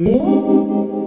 Música